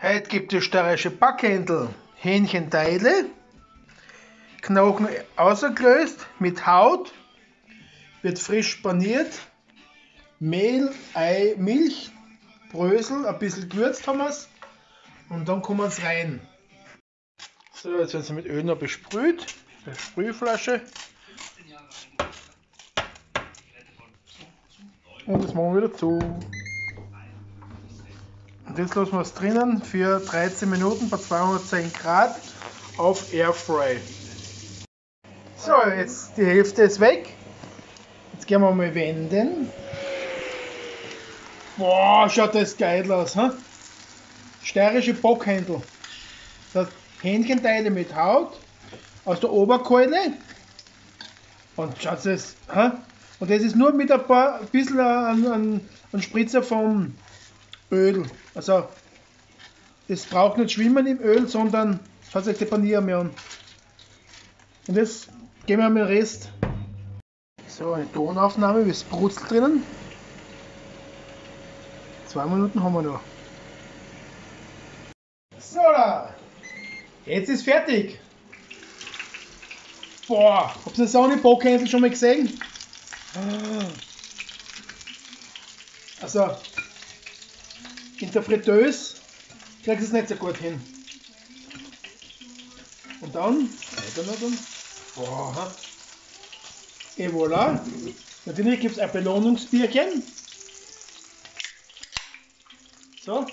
Heute gibt es steirische Backhändel, Hähnchenteile, Knochen ausgelöst mit Haut, wird frisch paniert, Mehl, Ei, Milch, Brösel, ein bisschen gewürzt haben wir es und dann kommen es rein. So, jetzt werden sie mit Öl noch besprüht, eine Sprühflasche. Und das machen wir wieder zu. Jetzt lassen wir es drinnen für 13 Minuten bei 210 Grad auf Airfry. So, jetzt die Hälfte ist weg. Jetzt gehen wir mal wenden. Boah, schaut das geil aus. Hm? Steirische Bockhändel. Das Hähnchenteile mit Haut aus der Oberkeule. Und schaut das. Hm? Und das ist nur mit ein paar, ein bisschen ein, ein, ein Spritzer vom Öl. Also, es braucht nicht schwimmen im Öl, sondern tatsächlich mehr an. Und jetzt gehen wir mal den Rest. So, eine Tonaufnahme, wie es brutzelt drinnen. Zwei Minuten haben wir noch. So, da. Jetzt ist fertig. Boah, habt ihr das auch nicht Bockhändel schon mal gesehen? Also, in der Fritteuse kriegst du es nicht so gut hin. Und dann, weiter noch dann. Boah. Et voilà. Natürlich gibt es ein Belohnungsbierchen. So.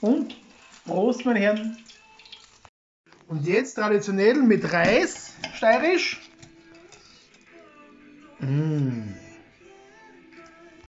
Und Prost, meine Herren. Und jetzt traditionell mit Reis, steirisch. Mmh.